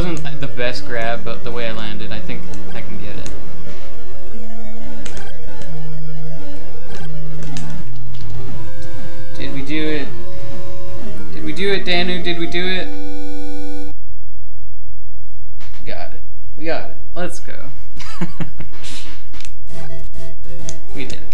Wasn't the best grab, but the way I landed, I think I can get it. Did we do it? Did we do it, Danu? Did we do it? Got it. We got it. Let's go. we did it.